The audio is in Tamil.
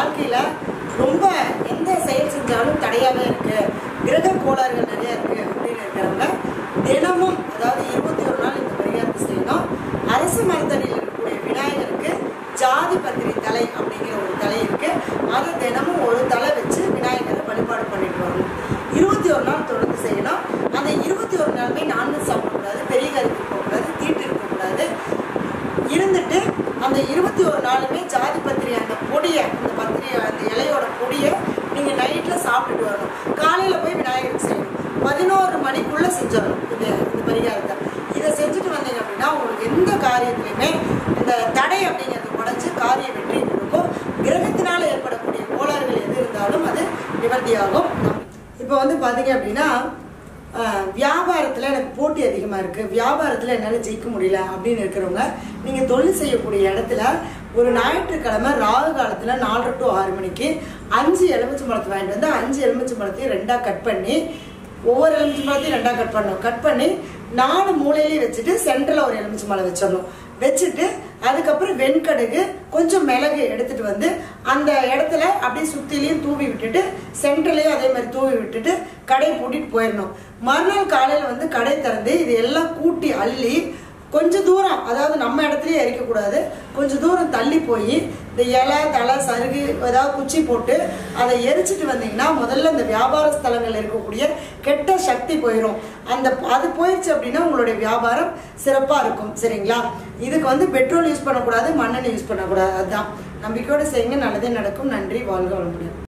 வாழ்க்கையில் ரொம்ப எந்த செயல் செஞ்சாலும் தடையாகவே இருக்குது கிரக கோளாறுகள் நிறையா இருக்குது அப்படின்னு இருக்கிறவங்க தினமும் அதாவது இருபத்தி ஒரு நாள் இந்த பரிகாரத்தை செய்யணும். அரசு மருந்தடியில் இருக்கக்கூடிய விநாயகருக்கு ஜாதி பத்திரி தலை அப்படிங்கிற ஒரு தலை இருக்குது அதை தினமும் ஒரு தலை வச்சு விநாயகரை வழிபாடு பண்ணிட்டு வரணும். இருபத்தி ஒரு நாள் தொடர்ந்து செய்யணும். அந்த இருபத்தி ஒரு நாளுமே நான்வெஜ் சாப்பிடக்கூடாது பெரிய கருத்து போகக்கூடாது தீட்டு இருக்கக்கூடாது. இருந்துட்டு அந்த இருபத்தி ஒரு நாளுமே ஜாதி பத்திரி அந்த பொடியை சாப்பிட்டுட்டு வரணும். காலையில் போய் விநாயகருக்கு செய்யணும். பதினோரு மணிக்குள்ளே செஞ்சிடணும். இந்த இந்த பரிகாரத்தை. இதை செஞ்சுட்டு வந்தீங்க அப்படின்னா உங்களுக்கு எந்த காரியத்துலையுமே இந்த தடை அப்படிங்கிறது உடஞ்சி காரிய வெற்றி இருக்கும் கிரகத்தினால் ஏற்படக்கூடிய கோளாறுகள் எது இருந்தாலும் அது நிவர்த்தியாகும். இப்போ வந்து பார்த்தீங்க அப்படின்னா வியாபாரத்தில் எனக்கு போட்டி அதிகமாக இருக்குது வியாபாரத்தில் என்னால் ஜெயிக்க முடியல அப்படின்னு இருக்கிறவங்க நீங்கள் தொழில் செய்யக்கூடிய இடத்துல ஒரு ஞாயிற்றுக்கிழமை ராகு காலத்தில் நாலு டு ஆறு மணிக்கு அஞ்சு எலுமிச்சை பழத்தை வாங்கிட்டு வந்து அஞ்சு எலுமிச்சை பழத்தையும் ரெண்டாக கட் பண்ணி ஒவ்வொரு எலுமிச்சை பழத்தையும் ரெண்டாக கட் பண்ணணும். கட் பண்ணி நாலு மூலையிலையும் வச்சுட்டு சென்டரில் ஒரு எலுமிச்சை மலை வச்சிடணும். வச்சுட்டு அதுக்கப்புறம் வெண்கடுகு கொஞ்சம் மிளகு எடுத்துட்டு வந்து அந்த இடத்துல அப்படியே சுத்திலையும் தூவி விட்டுட்டு சென்டர்லையும் அதே மாதிரி தூவி விட்டுட்டு கடை பூட்டிட்டு போயிடணும். மறுநாள் காலையில் வந்து கடை திறந்து இது எல்லாம் கூட்டி அள்ளி கொஞ்சம் தூரம் அதாவது நம்ம இடத்துலயே எரிக்கக்கூடாது. கொஞ்சம் தூரம் தள்ளி போய் இந்த இலை தலை சருகு ஏதாவது குச்சி போட்டு அதை எரிச்சிட்டு வந்தீங்கன்னா முதல்ல இந்த வியாபார ஸ்தலங்கள் இருக்கக்கூடிய கெட்ட சக்தி போயிடும் அந்த அது போயிடுச்சு அப்படின்னா உங்களுடைய வியாபாரம் சிறப்பாக இருக்கும் சரிங்களா? இதுக்கு வந்து பெட்ரோல் யூஸ் பண்ணக்கூடாது மண்ணெண்ணெய் யூஸ் பண்ணக்கூடாது. அதுதான் நம்பிக்கையோடு செய்யுங்க நல்லதே நடக்கும். நன்றி வாழ்க வளமுடன்.